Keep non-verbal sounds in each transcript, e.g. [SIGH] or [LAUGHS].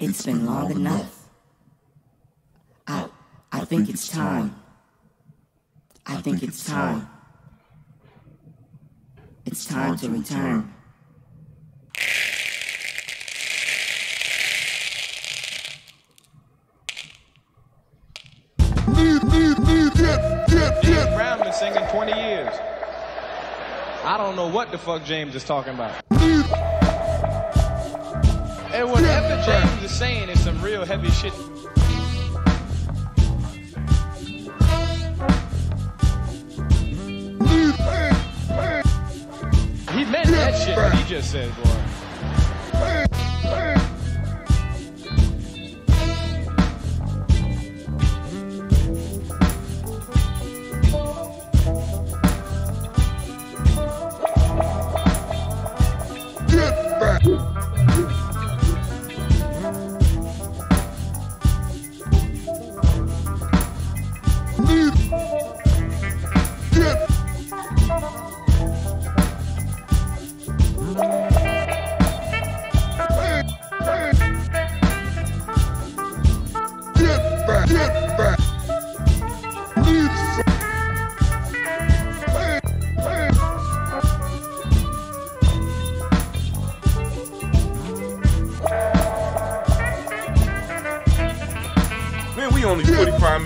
It's been long enough. I, I think it's time. I think it's time. It's time to return. James Brown been singing 20 years. I don't know what the fuck James is talking about. And whatever James is saying is some real heavy shit. He meant that shit what he just said, boy.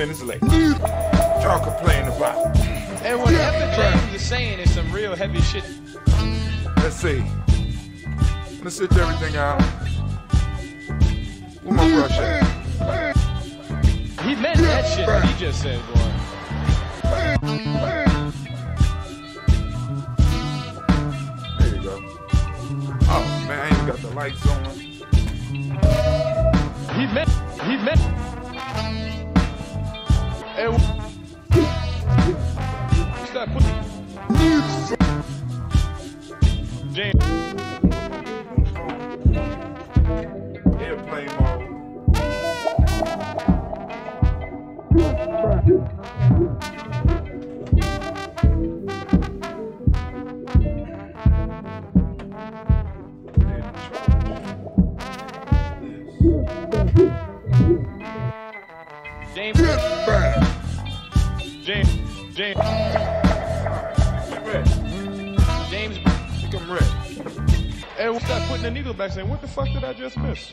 Minutes late. Y'all complaining about. And what whatever James is saying is some real heavy shit. Let's see. Let's sit everything out. Where my brush at? He meant that shit what he just said, boy. There you go. Oh man, I ain't got the lights on. He meant, he meant. And stop putting. James, Airplane mode. The needle back, saying, "What the fuck did I just miss?"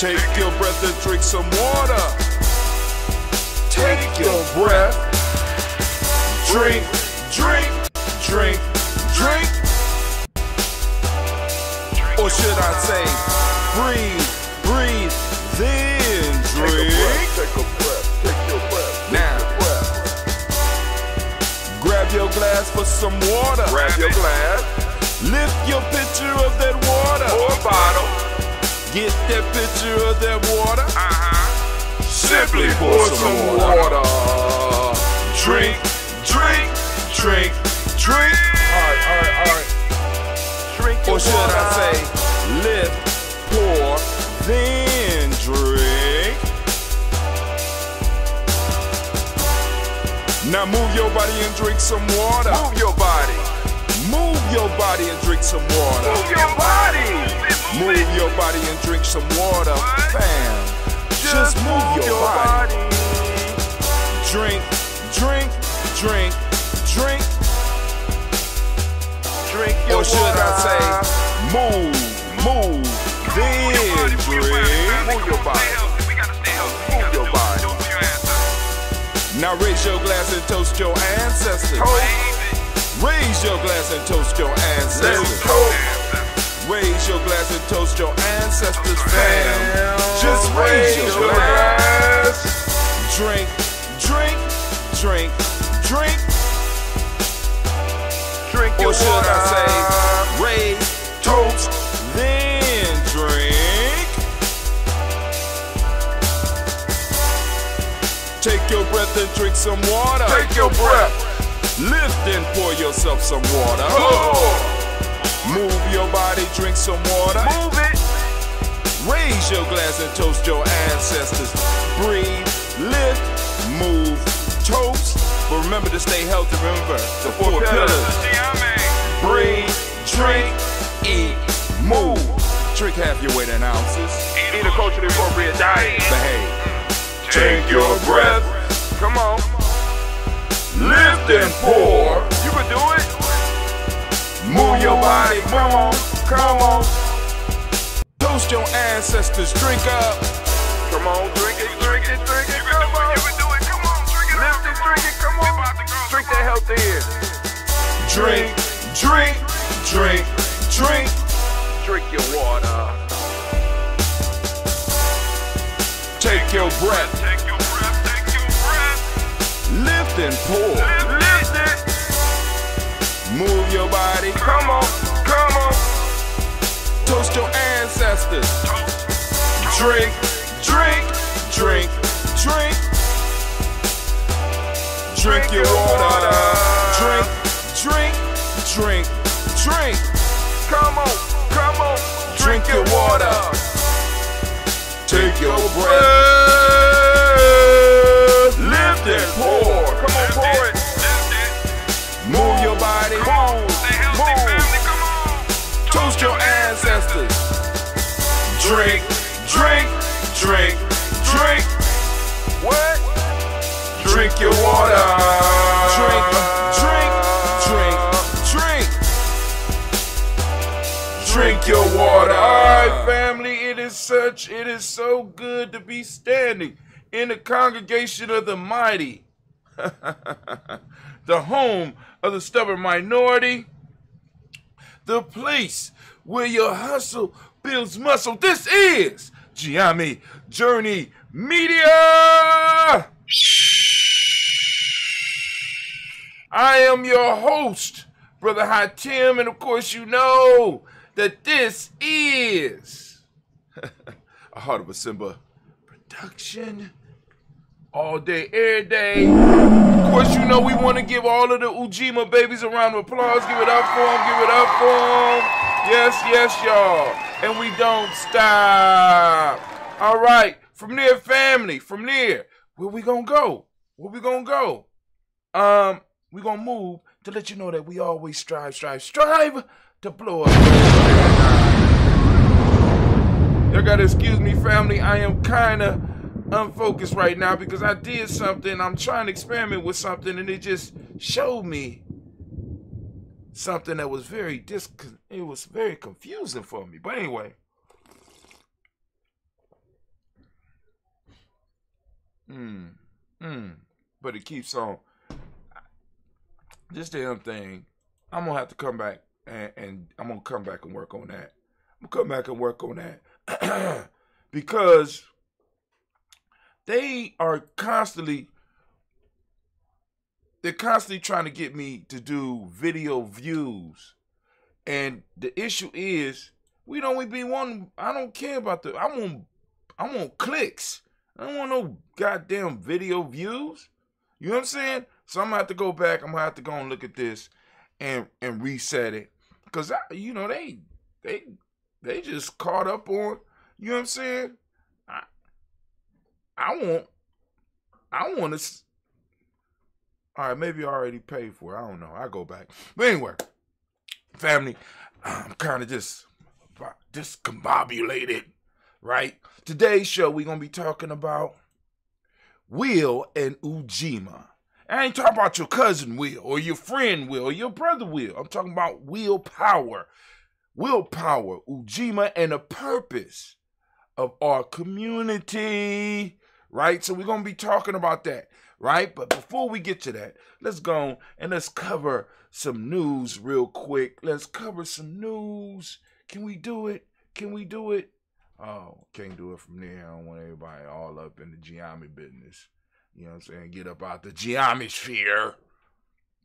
Take your breath and drink some water. Take your breath. Drink, drink, drink, drink. Or should I say, breathe, breathe, then Take a drink. breath. Take a breath. Take your breath. Now. Grab your glass for some water. Grab your glass Lift your pitcher of that water. or bottle. Get that pitcher of that water. Uh-huh. Simply pour some water. Drink, drink, drink, drink. Alright, alright, alright. Drink Or should water. I say, lift, pour, then drink. Now move your body and drink some water. Move your body. Move your body and drink some water. Move your body. Move your body and drink some water. Fam, Just move your body. Drink, drink, drink, drink. Drink your Or should I say, move, move, then drink. Move your body. Move your body. Now raise your glass and toast your ancestors. Raise your glass and toast your Let's ancestors. Raise your glass and toast your ancestors, fam. Just raise your glass. Drink, drink, drink, drink. Drink your Or should. I say, raise, toast, then drink. Take your breath and drink some water. Take your breath. Lift and pour yourself some water. Move your body, drink some water. Move it. Raise your glass and toast your ancestors. Breathe, lift, move, toast. But remember to stay healthy. Remember the four pillars. Breathe, drink, eat, move. Drink half your weight in ounces. Eat a culturally appropriate diet. Behave. Take your breath. Come on. Lift and pour. You can do it. Move your body. Come on. Come on. Toast your ancestors. Drink up. Come on, drink it, drink it, drink it. Come on. You can do it. Come on, drink it. Lift it, drink it. Come on. Drink that health in. Drink, drink, drink, drink. Drink your water. Take your breath. Take your breath. Take your breath. Lift and pour. Lift it. Move your body. Come on. Toast your ancestors. Drink, drink, drink, drink. Drink your water. Drink, drink, drink, drink. Come on. Come on. Drink your water. Take your breath. Drink, drink, drink, drink. What? Drink your water. Drink, drink, drink, drink. Drink your water. All right, family, it is such, it is so good to be standing in the congregation of the mighty, [LAUGHS] the home of the stubborn minority, the place where your hustle builds muscle. This is Gye Nyame Journey Media. I am your host, Brother High Tim, and of course, you know that this is [LAUGHS] a Heart of a Simba production. All day, every day. Of course, you know we want to give all of the Ujima babies a round of applause. Give it up for them. Give it up for them. Yes, yes, y'all. And we don't stop. All right. From there, family. From there, where we gonna go? Where we gonna go? Um, we gonna move to let you know that we always strive, strive, strive to blow up. Y'all gotta excuse me, family. I am kinda unfocused right now because I did something. I'm trying to experiment with something, and it just showed me something that was very dis. It was very confusing for me. But anyway. Hmm. Hmm. But it keeps on. This damn thing. I'm gonna have to come back and, and I'm gonna come back and work on that. I'm gonna come back and work on that [CLEARS THROAT] because they are constantly they're constantly trying to get me to do video views. And the issue is we don't be wanting i don't care about the i want i want clicks. I don't want no goddamn video views. You know what i'm saying? So i'm gonna have to go back i'm gonna have to go and look at this and and reset it. Because I, you know they they they just caught up on you know what i'm saying? I i want i want to all right maybe i already paid for it i don't know i go back but anyway family [CLEARS THROAT] i'm kind of just discombobulated right? Today's show, we're going to be talking about Will and Ujima. I ain't talking about your cousin Will or your friend Will or your brother Will. I'm talking about willpower. Willpower, Ujima, and the purpose of our community. Right? So we're gonna be talking about that, right? But before we get to that, let's go and let's cover some news real quick. Let's cover some news. Can we do it? Can we do it? Oh, can't do it from there. I don't want everybody all up in the Gye Nyame business. You know what I'm saying? Get up out the geometry. Sphere.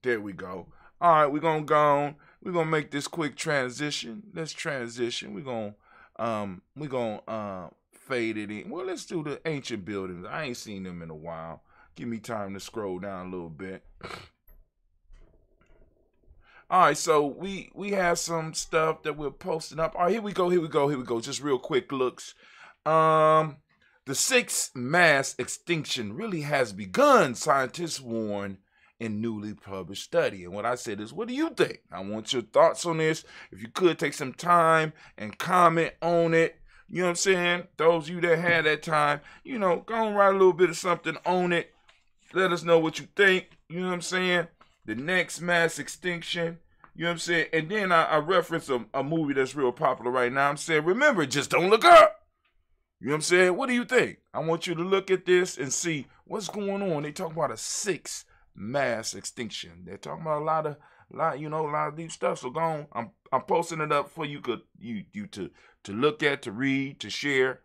There we go. All right, we're gonna go on. We're gonna make this quick transition. Let's transition. We're gonna um we're gonna uh fade it in. Well, let's do the ancient buildings. I ain't seen them in a while. Give me time to scroll down a little bit. All right, so we we have some stuff that we're posting up. All right, here we go, here we go, here we go. Just real quick looks. Um the sixth mass extinction really has begun, scientists warn in newly published study. And what I said is, what do you think? I want your thoughts on this. If you could take some time and comment on it. You know what I'm saying? Those of you that had that time, you know, go and write a little bit of something on it. Let us know what you think. You know what I'm saying? The next mass extinction. You know what I'm saying? And then I, I reference a, a movie that's real popular right now. I'm saying, remember, just don't look up. You know what I'm saying? What do you think? I want you to look at this and see what's going on. They talk about a six mass extinction. They're talking about a lot of lot, you know, a lot of deep stuff. So go on. I'm I'm posting it up for you could you you to to look at, to read, to share.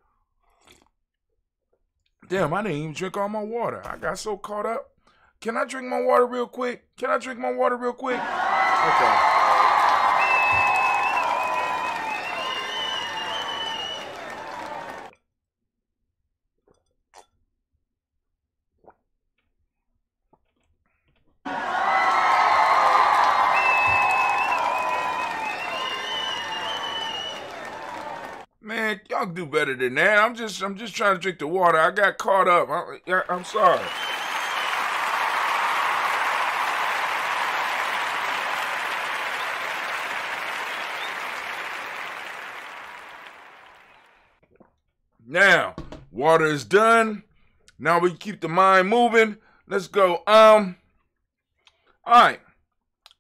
Damn, I didn't even drink all my water. I got so caught up. Can I drink my water real quick? Can I drink my water real quick? Okay. Do better than that. I'm just, I'm just trying to drink the water. I got caught up. I, I'm sorry. Now, water is done. Now we keep the mind moving. Let's go. Um. All right.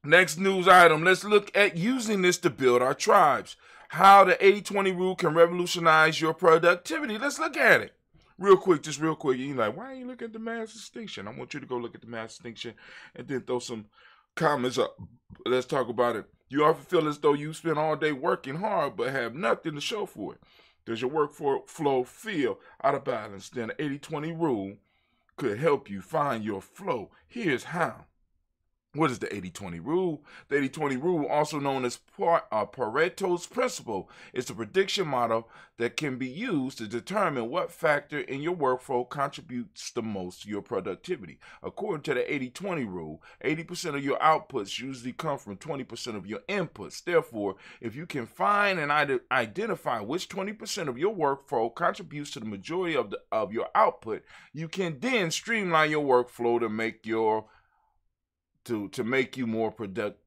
Next news item. Let's look at using this to build our tribes. How the 80-20 rule can revolutionize your productivity. Let's look at it. Real quick, just real quick. You're like, why are you looking at the mass extinction? I want you to go look at the mass extinction and then throw some comments up. Let's talk about it. You often feel as though you spend all day working hard but have nothing to show for it. Does your workflow feel out of balance? Then the 80 20 rule could help you find your flow. Here's how. What is the 80 20 rule? The 80 20 rule, also known as uh, Pareto's principle, is a prediction model that can be used to determine what factor in your workflow contributes the most to your productivity. According to the 80 20 rule, 80% of your outputs usually come from 20% of your inputs. Therefore, if you can find and identify which 20% of your workflow contributes to the majority of, the, of your output, you can then streamline your workflow to make your to to make you more product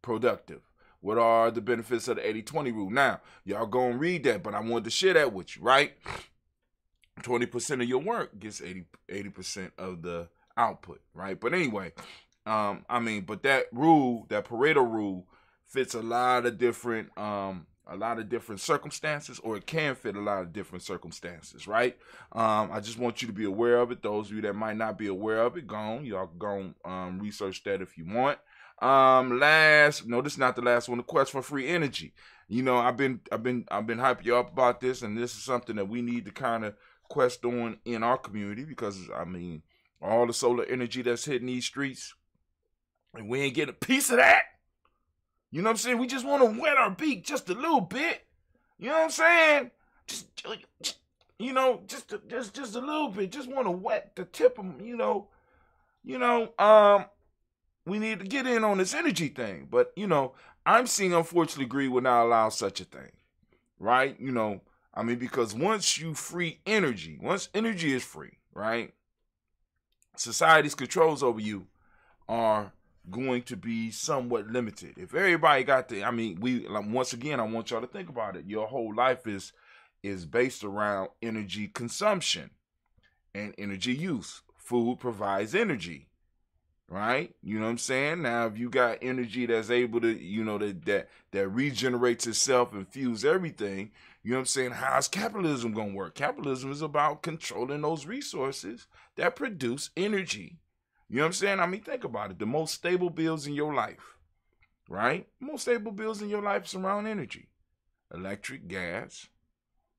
productive. What are the benefits of the 80-20 rule? Now, y'all go and read that, but I wanted to share that with you, right? 20% of your work gets 80 80% of the output, right? But anyway, um, I mean, but that rule, that Pareto rule, fits a lot of different um a lot of different circumstances, or it can fit a lot of different circumstances, right? Um, I just want you to be aware of it. Those of you that might not be aware of it, go on. Y'all go um, research that if you want. Um, last, no, this is not the last one. The quest for free energy. You know, I've been, I've been, I've been hyping you up about this, and this is something that we need to kind of quest on in our community because I mean, all the solar energy that's hitting these streets, and we ain't getting a piece of that. You know what I'm saying? We just want to wet our beak just a little bit. You know what I'm saying? Just, just you know, just just just a little bit. Just want to wet the tip of, you know, you know, um, we need to get in on this energy thing. But you know, I'm seeing unfortunately greed will not allow such a thing, right? You know, I mean, because once you free energy, once energy is free, right? Society's controls over you are going to be somewhat limited. If everybody got the, I mean, we like, once again, I want y'all to think about it. Your whole life is is based around energy consumption and energy use. Food provides energy, right? You know what I'm saying? Now, if you got energy that's able to, you know, that that that regenerates itself and fuels everything, you know what I'm saying? How's capitalism gonna work? Capitalism is about controlling those resources that produce energy. You know what I'm saying? I mean, think about it. The most stable bills in your life, right? Most stable bills in your life surround energy, electric, gas,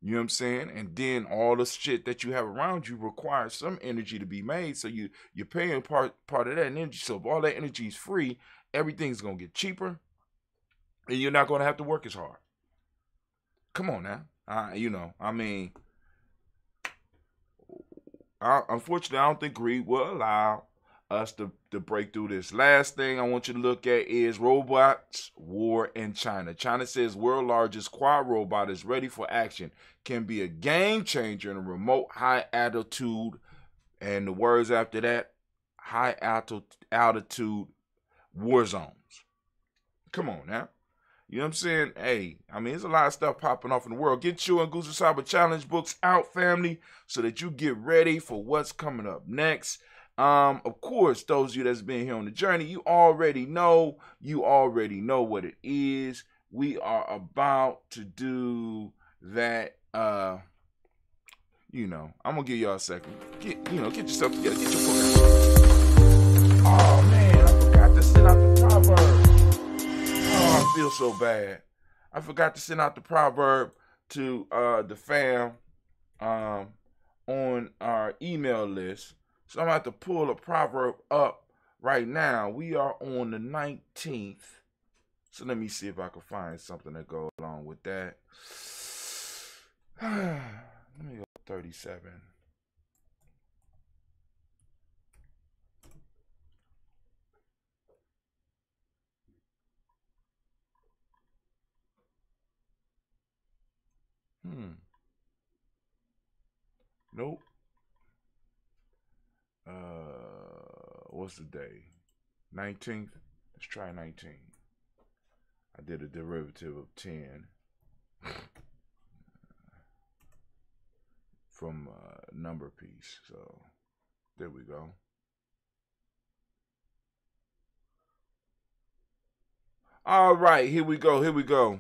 you know what I'm saying? And then all the shit that you have around you requires some energy to be made. So you you're paying part part of that energy. So if all that energy is free, everything's gonna get cheaper, and you're not gonna have to work as hard. Come on now. Uh, you know, I mean, I, unfortunately, I don't think greed will allow us to, to break through this. Last thing I want you to look at is robots war in China. China says world largest quad robot is ready for action, can be a game changer in a remote high altitude, and the words after that, high altitude war zones. Come on now. You know what I'm saying? Hey, I mean, there's a lot of stuff popping off in the world. Get you Nguzo Saba Challenge books out, family, so that you get ready for what's coming up next. Um, of course, those of you that's been here on the journey, you already know, you already know what it is. We are about to do that. Uh, you know, I'm gonna give y'all a second. Get, you know, get yourself together. Get your book. Oh man, I forgot to send out the proverb. Oh, I feel so bad. I forgot to send out the proverb to uh the fam um on our email list. So I'm about to pull a proverb up right now. We are on the 19th. So let me see if I can find something to go along with that. [SIGHS] let me go 37. Hmm. Nope. Uh, what's the day? 19th? Let's try 19. I did a derivative of 10 [SIGHS] from uh, number piece. So there we go. All right, here we go. Here we go.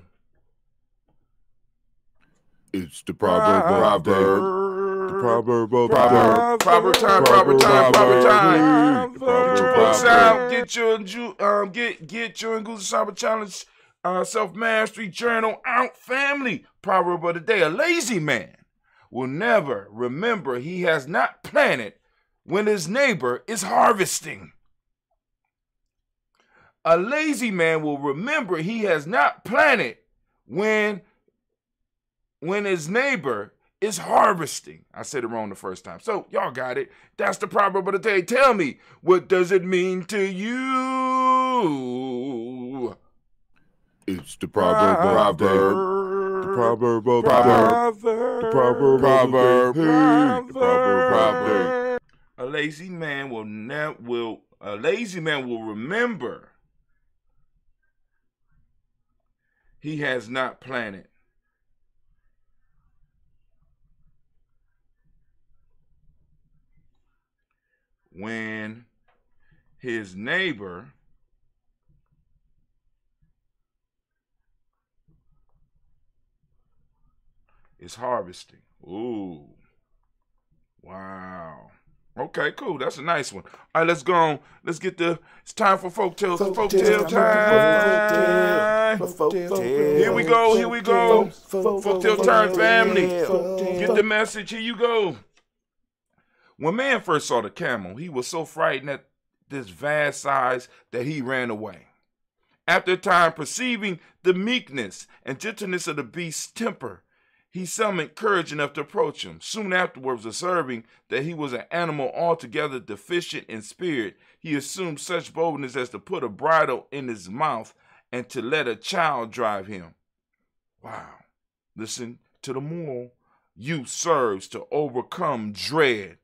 It's the proverb, proverb proverb of proverb, proverb time, proverb time, proverb time. Books out, get your um, get get your Nguzo Saba Challenge uh, self mastery journal out, family. Proverb of the day: A lazy man will never remember he has not planted when his neighbor is harvesting. A lazy man will remember he has not planted when when his neighbor is harvesting. I said it wrong the first time. So y'all got it. That's the proverb of the day. Tell me, what does it mean to you? It's the proverb, proverb, the proverb of proverb, the proverb, proverb, proverb, proverb. A lazy man will never will a lazy man will remember he has not planted when his neighbor is harvesting. Ooh. Wow. Okay, cool. That's a nice one. All right, let's go on. Let's get the. It's time for folk tales. Folk, folk tale time. Here we go. Here we go. Folk tale time, family. Get the message. Here you go. When man first saw the camel, he was so frightened at this vast size that he ran away. After a time, perceiving the meekness and gentleness of the beast's temper, he summoned courage enough to approach him. Soon afterwards, observing that he was an animal altogether deficient in spirit, he assumed such boldness as to put a bridle in his mouth and to let a child drive him. Wow. Listen to the moral. Use serves to overcome dread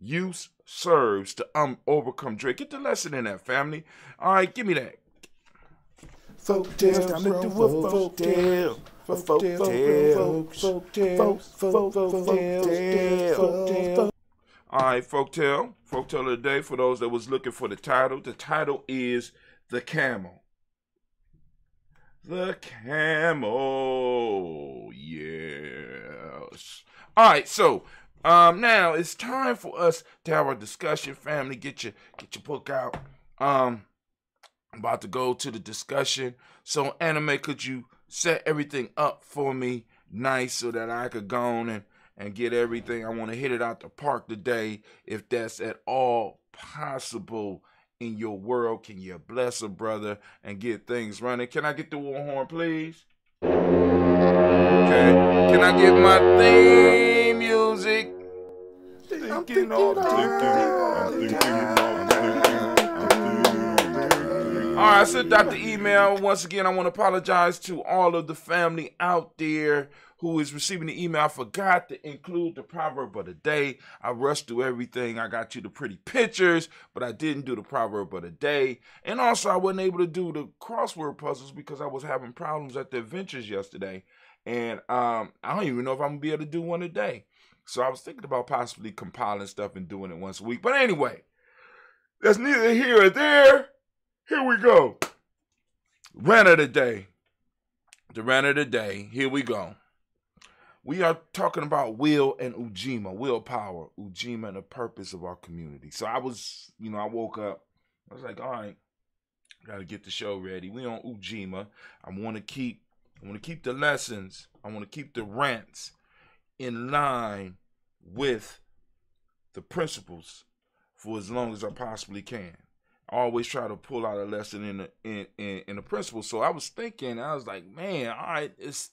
use serves to um, overcome dread. Get the lesson in that, family. All right, give me that. Folk tales, time to do a folk tale. Folk tales. Folk tales. Folk tales. All right, folktale, folktale Folk of the day for those that was looking for the title. The title is The Camel. The Camel. Yes. All right, so um now it's time for us to have our discussion, family. Get your get your book out. Um I'm about to go to the discussion. So anime, could you set everything up for me nice so that I could go on and, and get everything. I want to hit it out the park today. If that's at all possible in your world, can you bless a brother and get things running? Can I get the war horn, please? Okay. Can I get my music? Thinking of thinking, I'm thinking all right, I sent out the email. Once again, I want to apologize to all of the family out there who is receiving the email. I forgot to include the proverb of the day. I rushed through everything. I got you the pretty pictures, but I didn't do the proverb of the day. And also, I wasn't able to do the crossword puzzles because I was having problems at the adventures yesterday. And um, I don't even know if I'm going to be able to do one today. So I was thinking about possibly compiling stuff and doing it once a week. But anyway, that's neither here or there. Here we go. Rant of the day. The rant of the day. Here we go. We are talking about will and Ujima, willpower, Ujima, and the purpose of our community. So I was, you know, I woke up. I was like, all right, gotta get the show ready. We on Ujima. I want to keep, I want to keep the lessons. I want to keep the rants in line with the principles for as long as I possibly can I always try to pull out a lesson in the in, in, in the principle. So I was thinking, I was like, man, all right, it's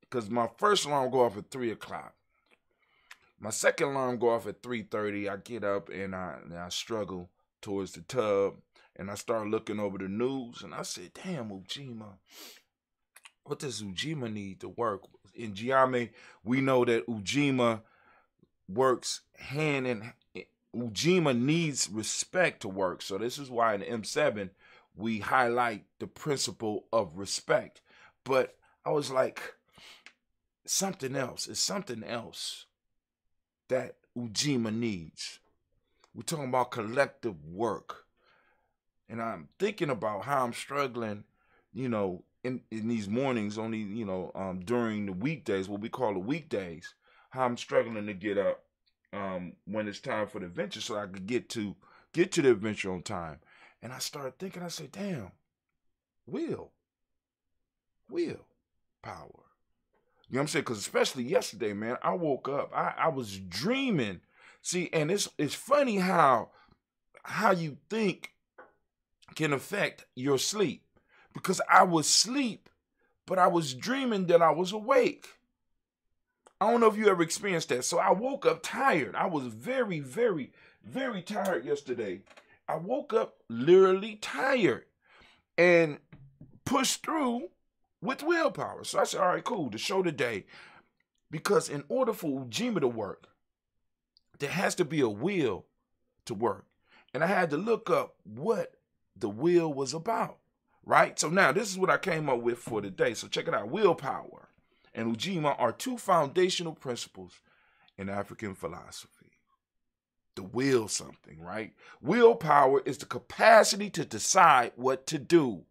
because my first alarm go off at three o'clock. My second alarm go off at three thirty. I get up and I and I struggle towards the tub and I start looking over the news and I said, damn, Ujima, what does Ujima need to work? In Gye Nyame, we know that Ujima works hand in eh, Ujima needs respect to work. So this is why in M7 we highlight the principle of respect. But I was like, something else. It's something else that Ujima needs. We're talking about collective work. And I'm thinking about how I'm struggling, you know, in, in these mornings, only, you know, um, during the weekdays, what we call the weekdays, how I'm struggling to get up um, when it's time for the adventure so I could get to get to the adventure on time. And I started thinking, I said, damn, will, will, power. You know what I'm saying? Because especially yesterday, man, I woke up, I, I was dreaming. See, and it's it's funny how how you think can affect your sleep. Because I was asleep, but I was dreaming that I was awake. I don't know if you ever experienced that. So I woke up tired. I was very, very, very tired yesterday. I woke up literally tired and pushed through with willpower. So I said, all right, cool, the show today. Because in order for Ujima to work, there has to be a will to work. And I had to look up what the will was about, right? So now this is what I came up with for today. So check it out willpower and Ujima are two foundational principles in African philosophy. The will something, right? Willpower is the capacity to decide what to do.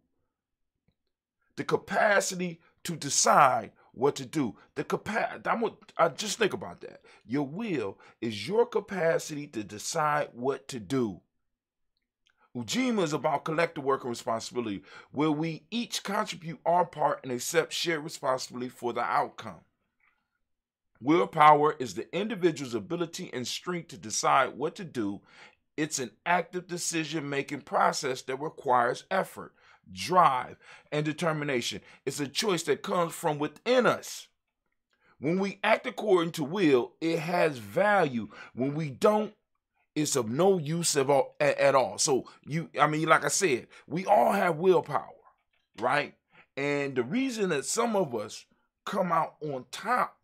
The capacity to decide what to do. The capacity, i'm just think about that. Your will is your capacity to decide what to do. Ujima is about collective work and responsibility, where we each contribute our part and accept shared responsibility for the outcome. Willpower is the individual's ability and strength to decide what to do. It's an active decision making process that requires effort, drive, and determination. It's a choice that comes from within us. When we act according to will, it has value. When we don't, it's of no use at all, at all. So you, I mean, like I said, we all have willpower, right? And the reason that some of us come out on top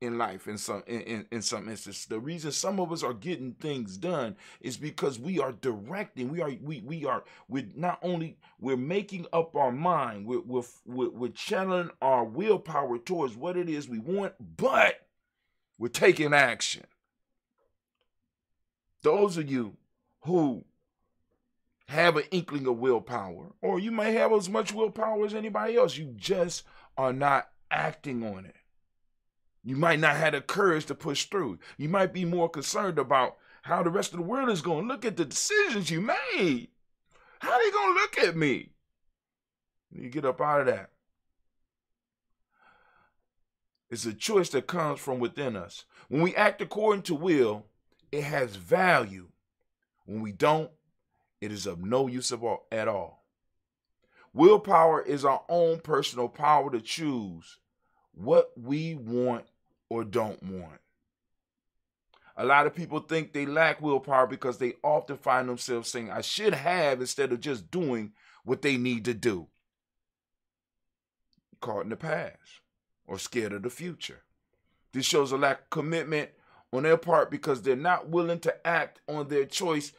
in life in some in, in, in some instances the reason some of us are getting things done is because we are directing we are we we are we're not only we're making up our mind we're, we're, we're channeling our willpower towards what it is we want but we're taking action those of you who have an inkling of willpower or you may have as much willpower as anybody else you just are not acting on it you might not have the courage to push through. You might be more concerned about how the rest of the world is going to look at the decisions you made. How they going to look at me? You get up out of that. It's a choice that comes from within us. When we act according to will, it has value. When we don't, it is of no use at all. Willpower is our own personal power to choose what we want or don't want. A lot of people think they lack willpower because they often find themselves saying, I should have, instead of just doing what they need to do. Caught in the past or scared of the future. This shows a lack of commitment on their part because they're not willing to act on their choice.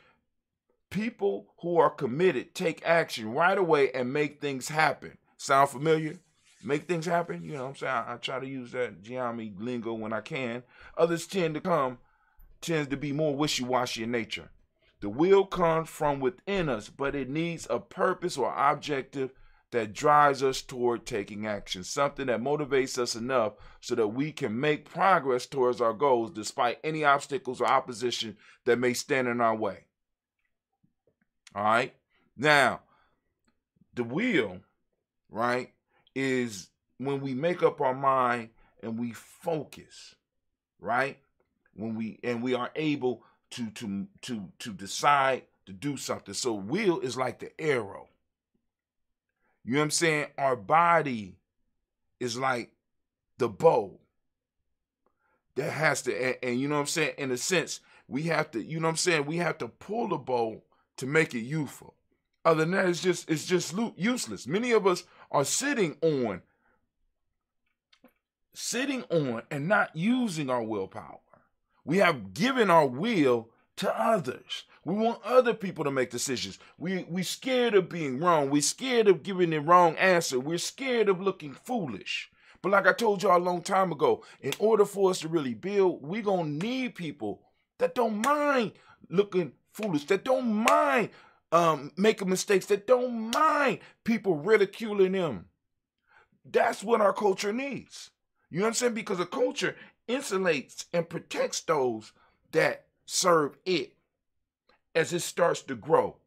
People who are committed take action right away and make things happen. Sound familiar? make things happen. You know what I'm saying? I, I try to use that Gye Nyame lingo when I can. Others tend to come, tends to be more wishy-washy in nature. The will comes from within us, but it needs a purpose or objective that drives us toward taking action, something that motivates us enough so that we can make progress towards our goals despite any obstacles or opposition that may stand in our way. All right? Now, the will, right, is when we make up our mind and we focus, right? When we and we are able to to to to decide to do something. So will is like the arrow. You know what I'm saying? Our body is like the bow that has to and, and, you know what I'm saying in a sense we have to you know what I'm saying we have to pull the bow to make it useful other than that it's just it's just useless many of us are sitting on, sitting on and not using our willpower. We have given our will to others. We want other people to make decisions. We we scared of being wrong. We're scared of giving the wrong answer. We're scared of looking foolish. But like I told y'all a long time ago, in order for us to really build, we're gonna need people that don't mind looking foolish, that don't mind um, making mistakes, that don't mind people ridiculing them. That's what our culture needs. You know what I'm saying? Because a culture insulates and protects those that serve it as it starts to grow.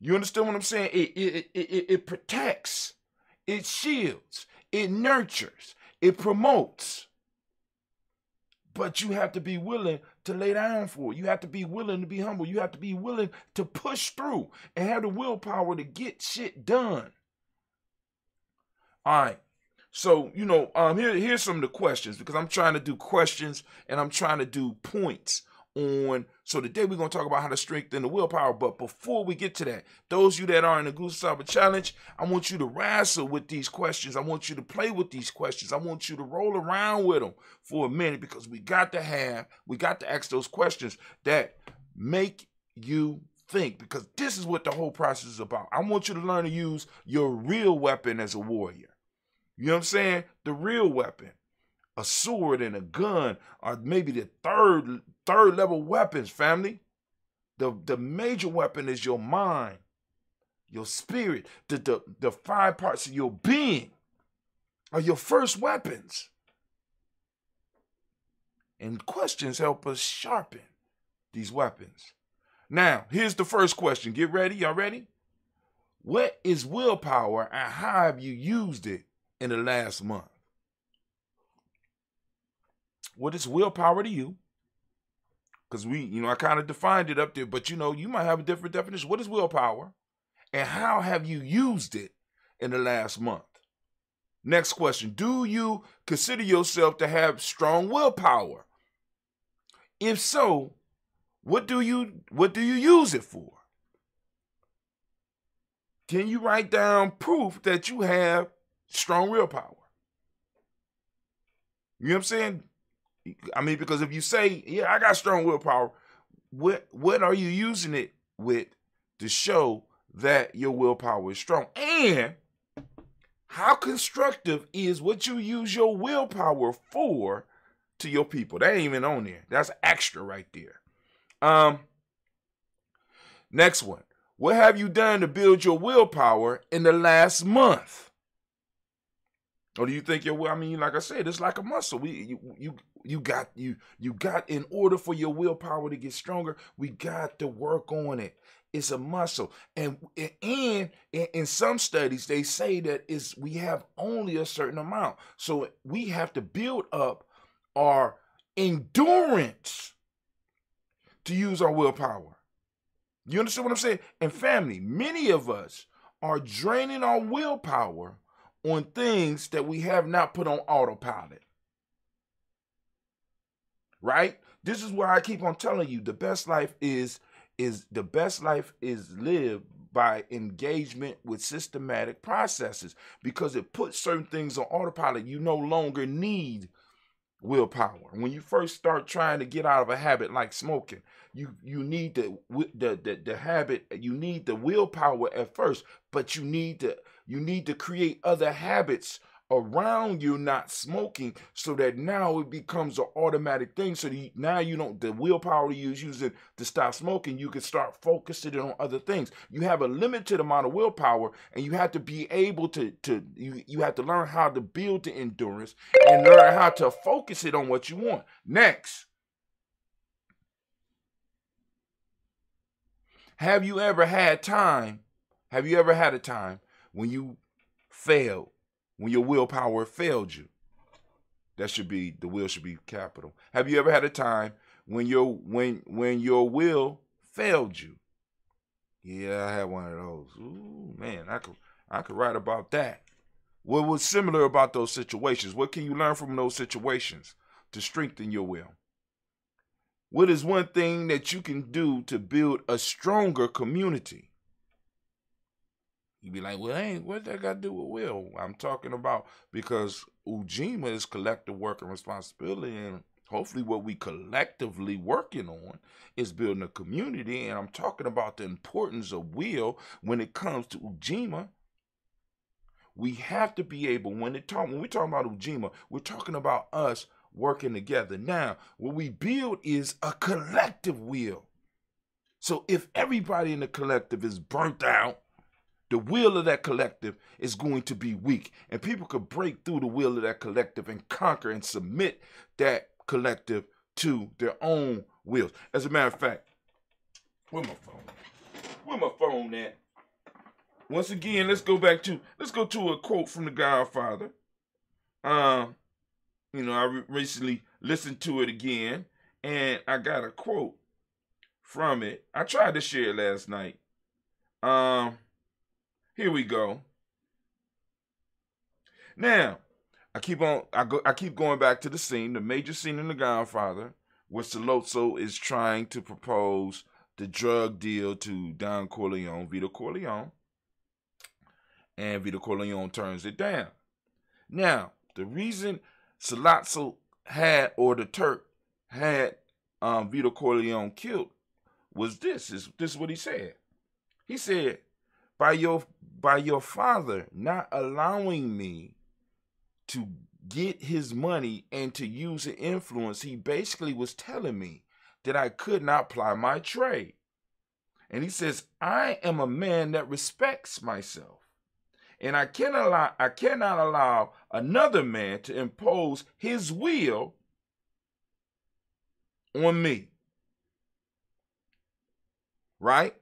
You understand what I'm saying? It, it, it, it, protects, it shields, it nurtures, it promotes. But you have to be willing to lay down for it. You have to be willing to be humble. You have to be willing to push through and have the willpower to get shit done. All right. So, you know, um here here's some of the questions because I'm trying to do questions and I'm trying to do points on. So today we're gonna talk about how to strengthen the willpower. But before we get to that, those of you that are in the Nguzo Saba Challenge, I want you to wrestle with these questions. I want you to play with these questions. I want you to roll around with them for a minute because we got to have, we got to ask those questions that make you think because this is what the whole process is about. I want you to learn to use your real weapon as a warrior. You know what I'm saying? The real weapon a sword and a gun are maybe the third third level weapons, family. The the major weapon is your mind, your spirit, the the, the five parts of your being are your first weapons. And questions help us sharpen these weapons. Now, here's the first question. Get ready. Y'all ready? What is willpower and how have you used it in the last month? What is willpower to you? Because we, you know, I kind of defined it up there, but you know, you might have a different definition. What is willpower? And how have you used it in the last month? Next question Do you consider yourself to have strong willpower? If so, what do you what do you use it for? Can you write down proof that you have strong willpower? You know what I'm saying? I mean, because if you say, "Yeah, I got strong willpower," what what are you using it with to show that your willpower is strong? And how constructive is what you use your willpower for to your people? That ain't even on there. That's extra right there. Um. Next one. What have you done to build your willpower in the last month? Or do you think your will? I mean, like I said, it's like a muscle. We you you you got you you got in order for your willpower to get stronger, we got to work on it. It's a muscle, and and in some studies they say that is we have only a certain amount, so we have to build up our endurance to use our willpower. You understand what I'm saying? And family, many of us are draining our willpower on things that we have not put on autopilot. Right? This is why I keep on telling you the best life is is the best life is lived by engagement with systematic processes because it puts certain things on autopilot you no longer need willpower. When you first start trying to get out of a habit like smoking, you you need the the the, the habit, you need the willpower at first, but you need to you need to create other habits around you not smoking so that now it becomes an automatic thing so you, now you don't the willpower you use using to stop smoking you can start focusing on other things. You have a limited amount of willpower and you have to be able to to you, you have to learn how to build the endurance and learn how to focus it on what you want. Next. Have you ever had time? Have you ever had a time when you failed when your willpower failed you. That should be the will should be capital. Have you ever had a time when your when when your will failed you? Yeah, I had one of those. Ooh, man, I could I could write about that. What was similar about those situations? What can you learn from those situations to strengthen your will? What is one thing that you can do to build a stronger community? You'd be like, well, ain't what that got to do with will? I'm talking about because Ujima is collective work and responsibility, and hopefully, what we collectively working on is building a community. And I'm talking about the importance of will when it comes to Ujima. We have to be able when it talk when we talk about Ujima, we're talking about us working together. Now, what we build is a collective will. So if everybody in the collective is burnt out the will of that collective is going to be weak. And people could break through the will of that collective and conquer and submit that collective to their own wills. As a matter of fact, where my phone? Where my phone at? Once again, let's go back to let's go to a quote from the Godfather. Um, you know, I re- recently listened to it again, and I got a quote from it. I tried to share it last night. Um, here we go. Now, I keep on I go I keep going back to the scene, the major scene in The Godfather, where Sollozzo is trying to propose the drug deal to Don Corleone, Vito Corleone, and Vito Corleone turns it down. Now, the reason Sollozzo had or the Turk had um, Vito Corleone killed was this. Is this is what he said? He said, by your by your father not allowing me to get his money and to use the influence, he basically was telling me that I could not ply my trade. And he says, I am a man that respects myself. And I cannot allow I cannot allow another man to impose his will on me. Right?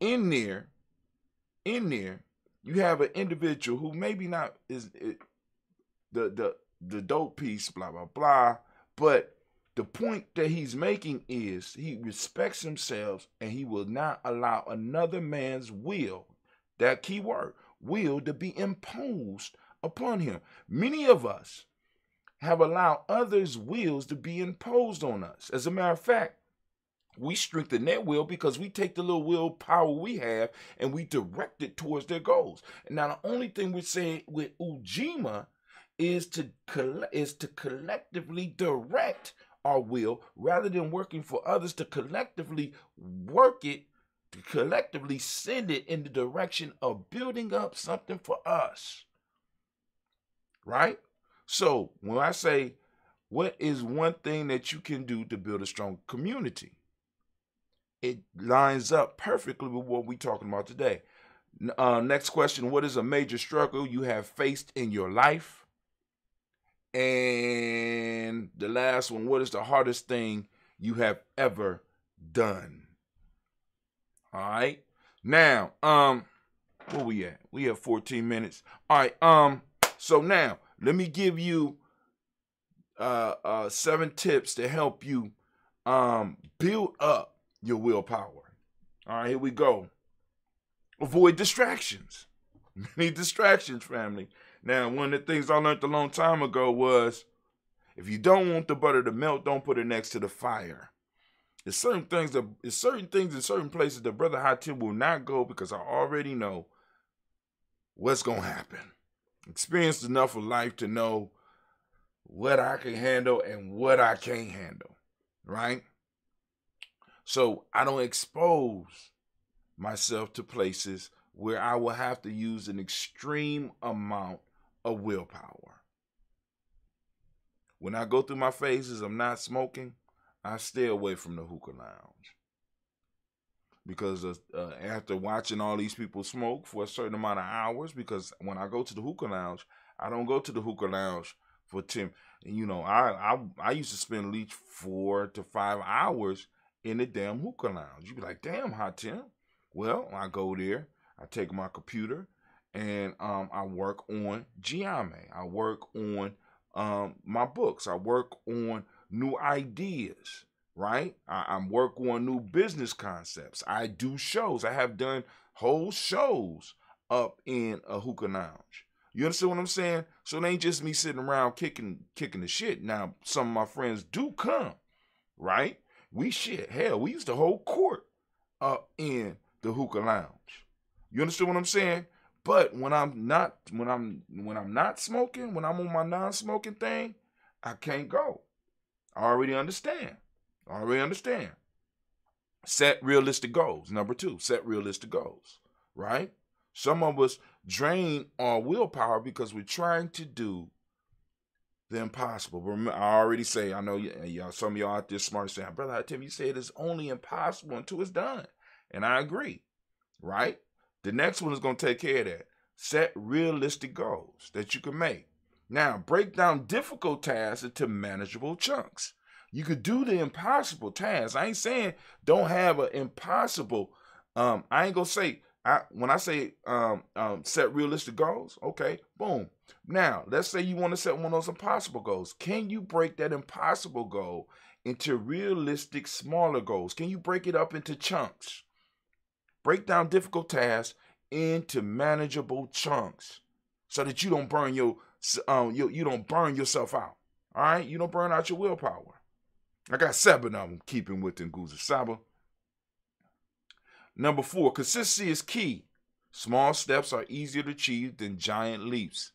In there, in there, you have an individual who maybe not is it, the the the dope piece, blah blah blah, but the point that he's making is he respects himself and he will not allow another man's will, that key word, will to be imposed upon him. Many of us have allowed others' wills to be imposed on us. As a matter of fact, we strengthen their will because we take the little willpower we have and we direct it towards their goals. And now the only thing we're saying with Ujima is to is to collectively direct our will rather than working for others to collectively work it to collectively send it in the direction of building up something for us. Right? So when i say what is one thing that you can do to build a strong community it lines up perfectly with what we're talking about today uh, next question What is a major struggle you have faced in your life? And the last one What is the hardest thing you have ever done? All right. Now, um, where we at? We have 14 minutes. All right. Um, so now let me give you uh uh seven tips to help you um build up your willpower. All right, here we go. Avoid distractions. [LAUGHS] Many distractions, family. Now, one of the things I learned a long time ago was if you don't want the butter to melt, don't put it next to the fire. There's certain things that there's certain things in certain places that Brother Hatim will not go because I already know what's gonna happen. Experienced enough of life to know what I can handle and what I can't handle. Right? So I don't expose myself to places where I will have to use an extreme amount of willpower. When I go through my phases of not smoking, I stay away from the hookah lounge. Because uh, after watching all these people smoke for a certain amount of hours, because when I go to the hookah lounge, I don't go to the hookah lounge for 10. You know, I, I, I used to spend at least four to five hours in the damn hookah lounge. You'd be like, damn, Hatim. Well, I go there, I take my computer, and um, I work on Gye Nyame. I work on um, my books. I work on new ideas, right? I, I work on new business concepts. I do shows. I have done whole shows up in a hookah lounge. You understand what I'm saying? So it ain't just me sitting around kicking kicking the shit. Now, some of my friends do come, right? We shit. Hell, we used to hold court up in the hookah lounge. You understand what I'm saying? But when I'm not when I'm when I'm not smoking, when I'm on my non-smoking thing, I can't go. I already understand. I already understand. Set realistic goals. Number two, set realistic goals. Right? Some of us drain our willpower because we're trying to do the impossible. Remember, I already say, I know y'all, some of y'all out there smart saying, brother, Tim, you said it's only impossible until it's done. And I agree, right? The next one is going to take care of that. Set realistic goals that you can make. Now, break down difficult tasks into manageable chunks. You could do the impossible tasks. I ain't saying don't have an impossible. Um, I ain't gonna say I when I say um, um, set realistic goals. Okay, boom. Now, let's say you want to set one of those impossible goals. Can you break that impossible goal into realistic, smaller goals? Can you break it up into chunks? Break down difficult tasks into manageable chunks so that you don't burn your um you, you don't burn yourself out. All right, you don't burn out your willpower. I got seven of them keeping with Nguzo Saba. Number four, consistency is key. Small steps are easier to achieve than giant leaps.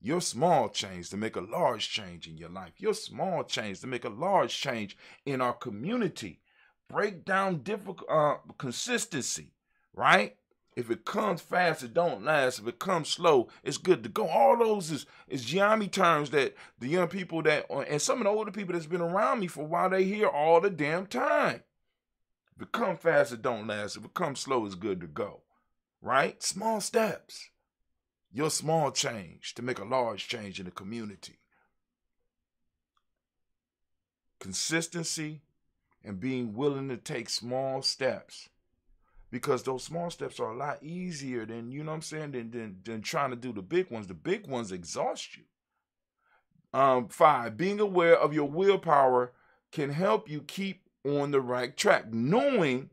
Your small change to make a large change in your life. Your small change to make a large change in our community break down difficult uh, consistency, right? If it comes fast, it don't last. If it comes slow, it's good to go. All those is is Gye Nyame terms that the young people that and some of the older people that's been around me for a while they hear all the damn time. If it comes fast, it don't last. If it comes slow, it's good to go. Right? Small steps. Your small change to make a large change in the community. Consistency and being willing to take small steps because those small steps are a lot easier than you know what I'm saying than than, than trying to do the big ones. The big ones exhaust you. Um, five, being aware of your willpower can help you keep on the right track. Knowing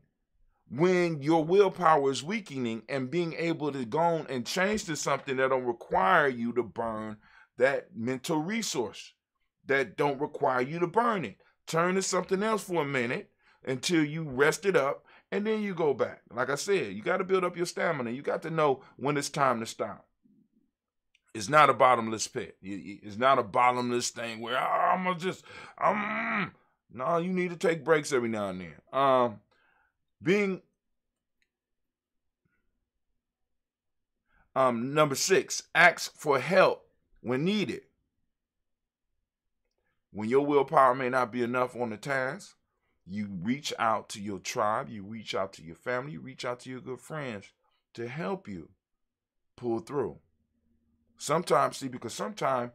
when your willpower is weakening and being able to go and change to something that don't require you to burn that mental resource, that don't require you to burn it turn to something else for a minute until you rest it up, and then you go back. Like I said, you got to build up your stamina. You got to know when it's time to stop. it's not a bottomless pit. It's not a bottomless thing where oh, I'm just um no, you need to take breaks every now and then. Um being um number 6, ask for help when needed. When your willpower may not be enough on the task, you reach out to your tribe, you reach out to your family, you reach out to your good friends to help you pull through. Sometimes, see, because sometimes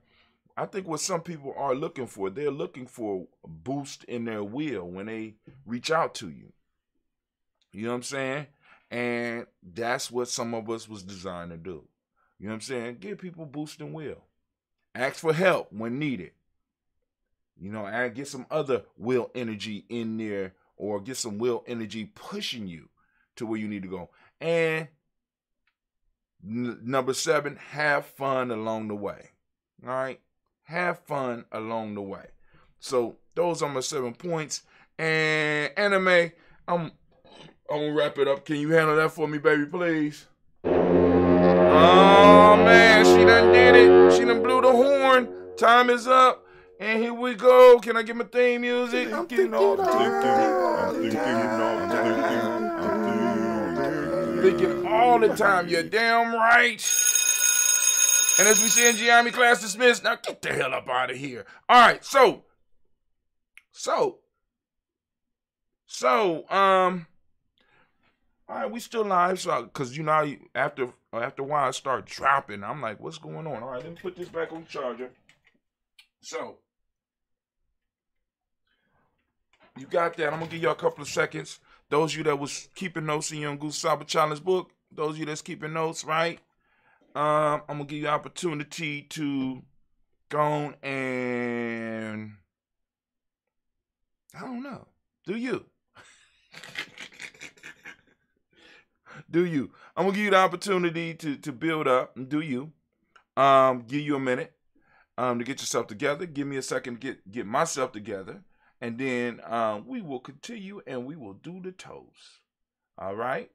I think what some people are looking for, they're looking for a boost in their will when they reach out to you. You know what I'm saying? And that's what some of us was designed to do. You know what I'm saying? Give people boosting will. Ask for help when needed. You know, and get some other will energy in there or get some will energy pushing you to where you need to go. And N- number seven, have fun along the way. All right, have fun along the way. So those are my seven points. And anime, I'm I'm gonna wrap it up. Can you handle that for me, baby, please? Oh man, she done did it. She done blew the horn. Time is up. And here we go. Can I get my theme music? I'm thinking all the time. I'm thinking all the time thinking all the time. You're damn right. And as we say in Gye Nyame class dismissed, now get the hell up out of here. All right, so, so, so, um, all right, we still live, so because you know after after a while I start dropping, I'm like, what's going on? All right, let me put this back on charger. So, you got that? I'm gonna give you a couple of seconds. Those of you that was keeping notes in your Nguzo Saba Challenge book, those of you that's keeping notes, right? Um, I'm gonna give you opportunity to go on and I don't know. Do you? [LAUGHS] do you? I'm gonna give you the opportunity to to build up and do you. Um, give you a minute um to get yourself together. Give me a second to get get myself together and then um, we will continue and we will do the toast. All right.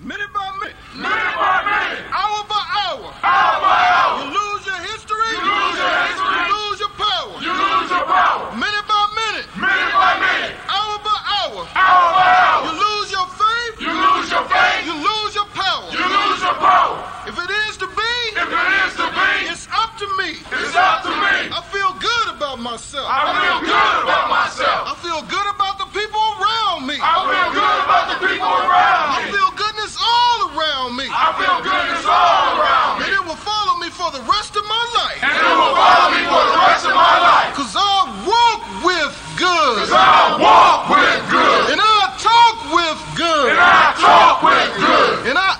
Minute by minute. Minute by minute. Hour by hour. Hour by hour. You lose your history. You lose your history. You lose your power. You lose your power. Minute by minute. Minute by minute. Hour by hour. Hour by hour. You lose your faith. You lose your faith. You lose your power. You lose your power. If it is to be, If it is to be, it's up to me. it's up to me. I feel good about myself. I feel good about myself. I feel good about the people around me. I feel good about the people around me. I feel goodness all around me. I feel goodness all around me. And it will follow me for the rest of my life. And it will follow me for the rest of my life. Cause I walk with good. Cause I walk with good. And I talk with good. And I talk with good. And I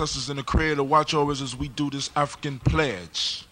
ancestors and the creator to watch over us as we do this African pledge.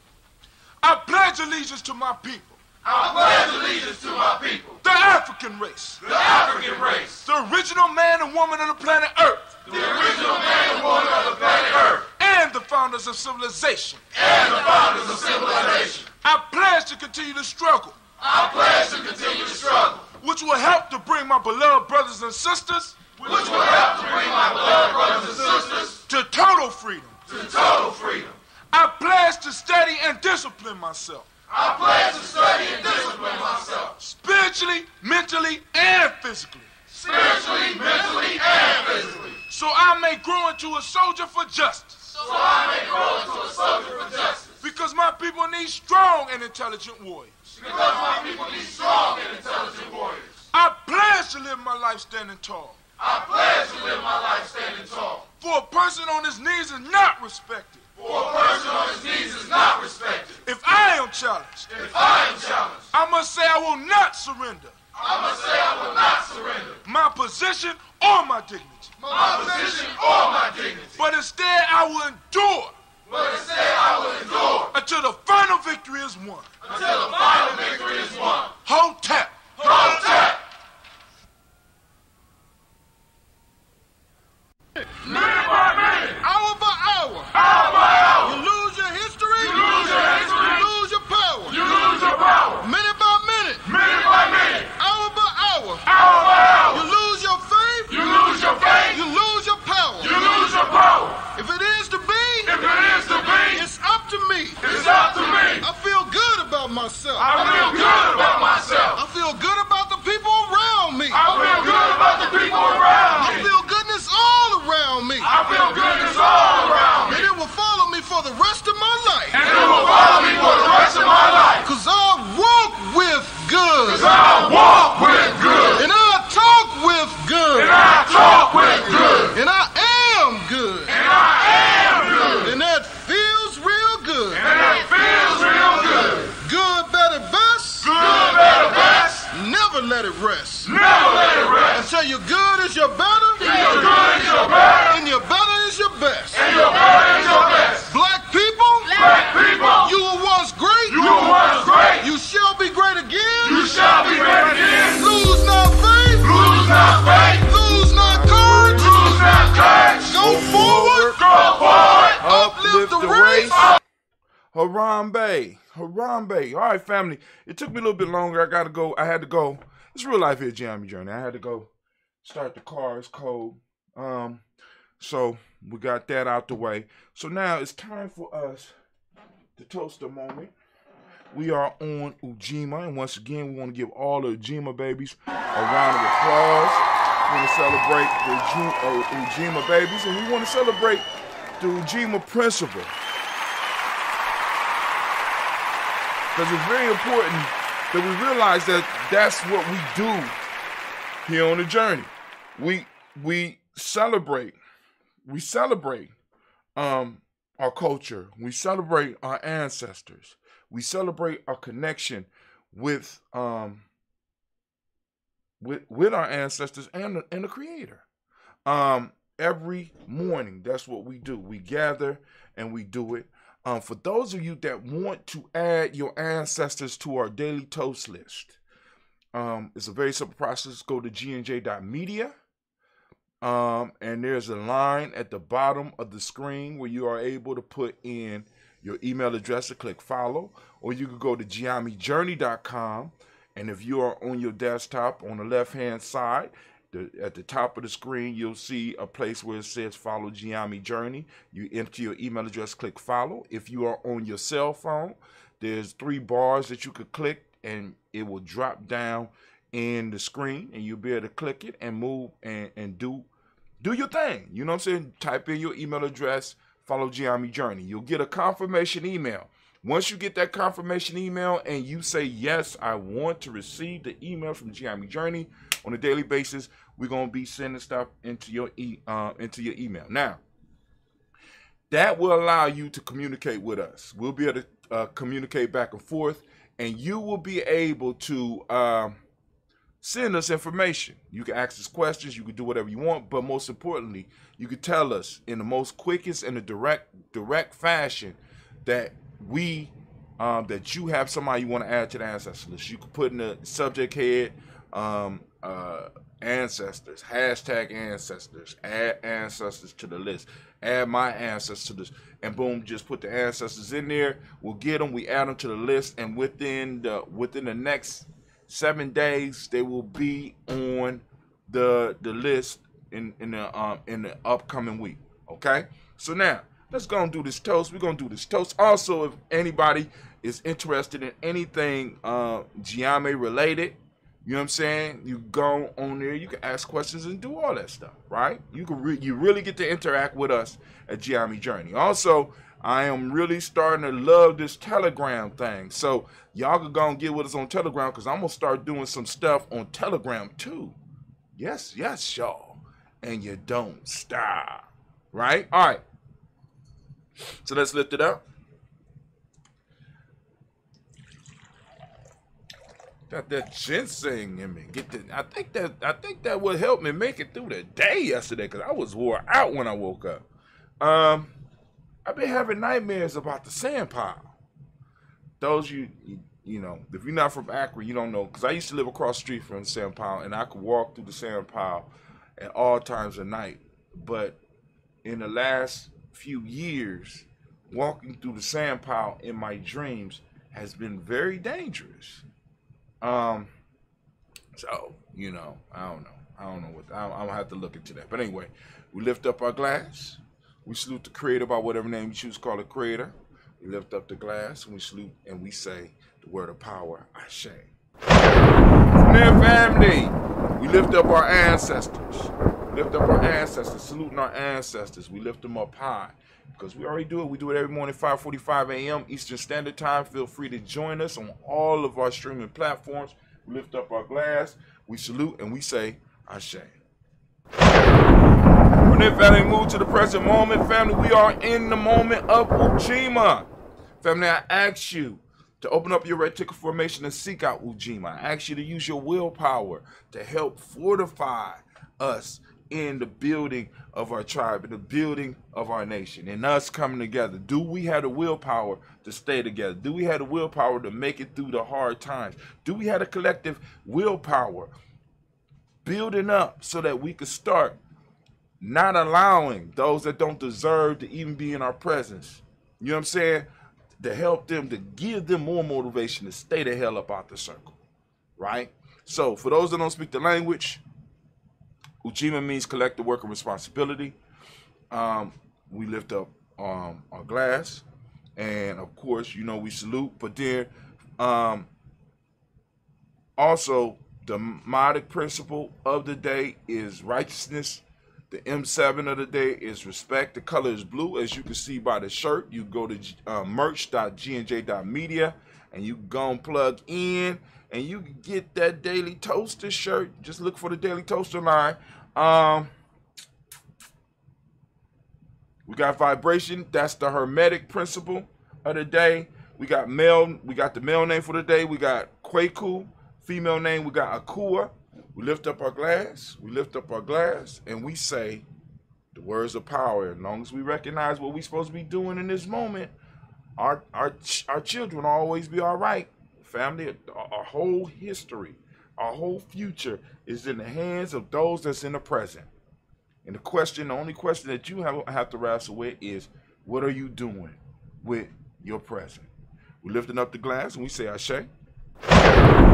I pledge allegiance to my people, I pledge allegiance to my people, the African race, the African race, the original man and woman of the planet Earth, the original man and woman of the planet Earth, and the founders of civilization. and the founders of civilization. I pledge to continue to struggle, I pledge to continue to struggle, which will help to bring my beloved brothers and sisters which will help to bring my beloved brothers and sisters to total freedom. to total freedom. I pledge to study and discipline myself, I pledge to study and discipline myself. Spiritually, mentally, and physically. Spiritually, mentally, and physically. So I may grow into a soldier for justice. So I may grow into a soldier for justice. Because my people need strong and intelligent warriors. Because my people need strong and intelligent warriors. I pledge to live my life standing tall. I pledge to live my life standing tall. For a person on his knees is not respected. For a person on his knees is not respected. If I am challenged, if I am challenged, I must say I will not surrender. I must say I will not surrender. My position or my dignity. My position or my dignity. But instead I will endure. But instead I will endure. Until the final victory is won. Until the final victory is won. Hold tap. Hold tap. Minute by minute. Hour by hour. Hour by hour. You lose your history. You lose your history. You lose your power. You lose your power. Minute by minute. Minute by minute. Hour by hour. Hour by hour. You lose your faith. You lose your faith. You lose your power. You lose your power. If it is to be. If it is to be. It's up to me. It's up to me. I feel good about myself. I feel good about myself. I feel good about the people around me. I feel good about the people around me. I feel goodness all around me. I feel goodness all around me. And it will follow me for the rest of my life. And it will follow me for the rest of my life. Cause I walk with good. Cause I walk with good. And I talk with good. And I talk with good. And I am good. And I am good. And that feels real good. And that feels real good. Good, better, best. Good, better, best. Never let it rest. Never let it rest. Until your good is your better. Till your good is your better. And your better is your best. And your better is your best. Black people. Black people. You were once great. You were once great. You shall be great again. You shall be great again. Lose not faith. Lose not faith. Lose not courage. Lose not courage. Go forward. Go forward. Uplift the race. Harambe. Harambe. All right, family. It took me a little bit longer. I got to go. I had to go. It's real life here, Gye Nyame Journey. I had to go start the car. It's cold. Um, so we got that out the way. So now it's time for us to toast a moment. We are on Ujima, and once again, we want to give all the Ujima babies a round of applause. We want to celebrate the Uju- uh, Ujima babies, and we want to celebrate the Ujima principle. Because it's very important that we realize that that's what we do here on the journey. We we celebrate, we celebrate um, our culture. We celebrate our ancestors. We celebrate our connection with um, with with our ancestors and the, and the Creator. Um, every morning, that's what we do. We gather and we do it. Um, for those of you that want to add your ancestors to our daily toast list, um, it's a very simple process. Go to gnj.media. Um, and there's a line at the bottom of the screen where you are able to put in your email address to click follow, or you could go to giamijourney.com. And if you are on your desktop on the left hand side, the, at the top of the screen, you'll see a place where it says follow Gye Nyame Journey. You enter your email address, click follow. If you are on your cell phone, there's three bars that you could click, and it will drop down in the screen, and you'll be able to click it and move and, and do do your thing. You know what I'm saying? Type in your email address, follow Gye Nyame Journey. You'll get a confirmation email. Once you get that confirmation email and you say, Yes, I want to receive the email from Gye Nyame Journey on a daily basis, we're gonna be sending stuff into your e uh, into your email. Now, that will allow you to communicate with us. We'll be able to uh, communicate back and forth, and you will be able to um, send us information. You can ask us questions, you can do whatever you want, but most importantly, you can tell us in the most quickest and the direct direct fashion that we um, that you have somebody you want to add to the ancestor list. You can put in the subject head um, uh, ancestors, hashtag ancestors, add ancestors to the list, add my ancestors to this, and boom, just put the ancestors in there. We'll get them, we add them to the list, and within the within the next seven days, they will be on the the list in in the um in the upcoming week. Okay, so now let's go and do this toast. We're gonna do this toast. Also, if anybody is interested in anything uh, Gye Nyame related, you know what I'm saying? You go on there, you can ask questions and do all that stuff, right? You can re- you really get to interact with us at Gye Nyame Journey. Also, I am really starting to love this Telegram thing. So y'all can go and get with us on Telegram because I'm gonna start doing some stuff on Telegram too. Yes, yes, y'all. And you don't stop. Right? All right. So let's lift it up. Got that ginseng in me. Get the, I think that I think that would help me make it through the day yesterday because I was wore out when I woke up. Um, I've been having nightmares about the sand pile. Those you, you, know, if you're not from Akron, you don't know. Because I used to live across the street from the sand pile, and I could walk through the sand pile at all times of night. But in the last few years, walking through the sand pile in my dreams has been very dangerous. Um, so you know, I don't know. I don't know what I'm gonna have to look into that. But anyway, we lift up our glass. We salute the Creator by whatever name you choose to call the Creator. We lift up the glass and we salute and we say the word of power, Ashe. From there, family, we lift up our ancestors. We lift up our ancestors, saluting our ancestors. We lift them up high because we already do it. We do it every morning, 5:45 a.m. Eastern Standard Time. Feel free to join us on all of our streaming platforms. We lift up our glass, we salute, and we say, Ashe. That family move to the present moment, family, we are in the moment of Ujima. Family, I ask you to open up your reticular formation and seek out Ujima. I ask you to use your willpower to help fortify us in the building of our tribe, in the building of our nation, and us coming together. Do we have the willpower to stay together? Do we have the willpower to make it through the hard times? Do we have a collective willpower building up so that we could start not allowing those that don't deserve to even be in our presence? You know what I'm saying? To help them, to give them more motivation to stay the hell up out the circle, right? So, for those that don't speak the language, Ujima means collective work and responsibility. Um, we lift up um, our glass, and of course, you know we salute. But then, um, also the modic principle of the day is righteousness. The M7 of the day is respect. The color is blue, as you can see by the shirt. You go to uh, merch.gnj.media and you go and plug in and you can get that daily toaster shirt. Just look for the daily toaster line. Um, we got vibration. That's the hermetic principle of the day. We got male. We got the male name for the day. We got Kwaku. Female name. We got Akua. We lift up our glass. We lift up our glass, and we say the words of power. As long as we recognize what we're supposed to be doing in this moment, our our our children will always be all right. Family, our whole history, our whole future is in the hands of those that's in the present. And the question, the only question that you have, have to wrestle with is, what are you doing with your present? We're lifting up the glass and we say, Ashe.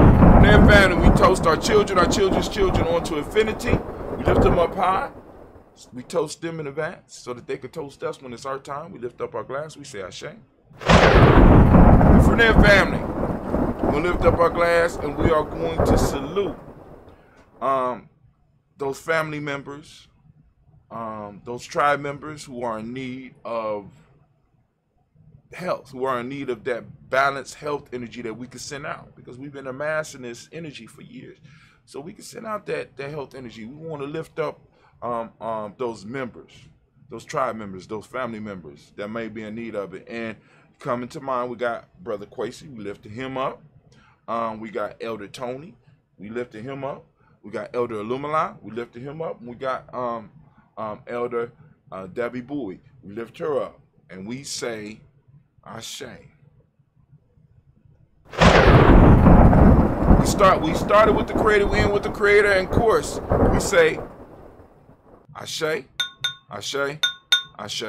Then, family, we toast our children, our children's children onto infinity. We lift them up high. We toast them in advance so that they can toast us when it's our time. We lift up our glass. We say, Ashe. And from there, family, we lift up our glass and we are going to salute um, those family members, um, those tribe members who are in need of health, who are in need of that balanced health energy that we can send out because we've been amassing this energy for years. So we can send out that, that health energy. We want to lift up um, um, those members, those tribe members, those family members that may be in need of it. And coming to mind, we got Brother Quasi. We lifted him up. Um, we got Elder Tony. We lifted him up. We got Elder Illumila. We lifted him up. We got um, um, Elder uh, Debbie Bowie. We lift her up. And we say, Ashe. We start. We started with the creator. We end with the creator. And of course, we say, Ashe, Ashe, Ashe.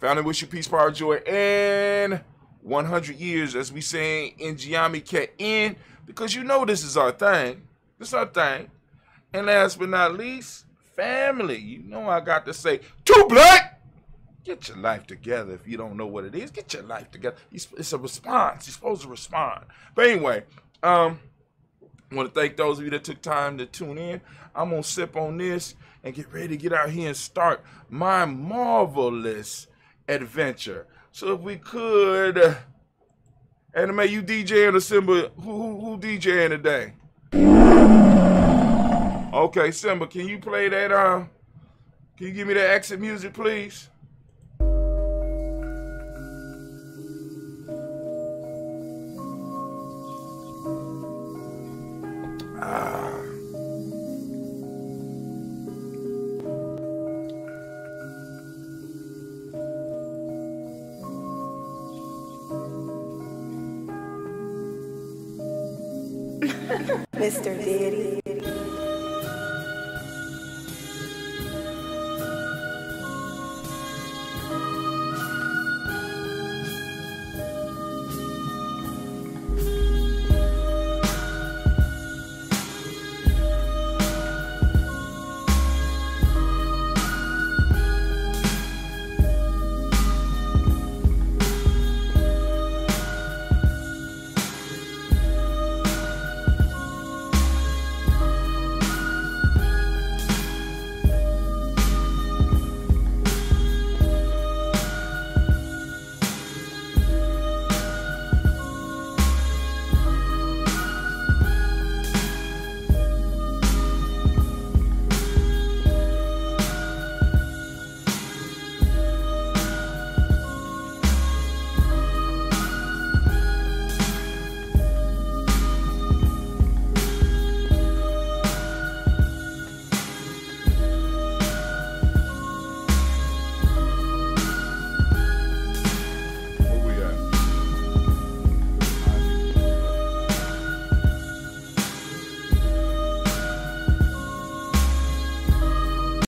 Family, wish you peace, power, joy, and 100 years, as we say in Gye Nyame Ket in, because you know this is our thing. This is our thing. And last but not least, family. You know I got to say, too black Get your life together if you don't know what it is. Get your life together. It's a response. You're supposed to respond. But anyway, um, I want to thank those of you that took time to tune in. I'm to sip on this and get ready to get out here and start my marvelous adventure. So if we could, uh, Anime, you DJing or Simba? Who, who, who DJing today? Okay, Simba, can you play that? Uh, can you give me that exit music, please?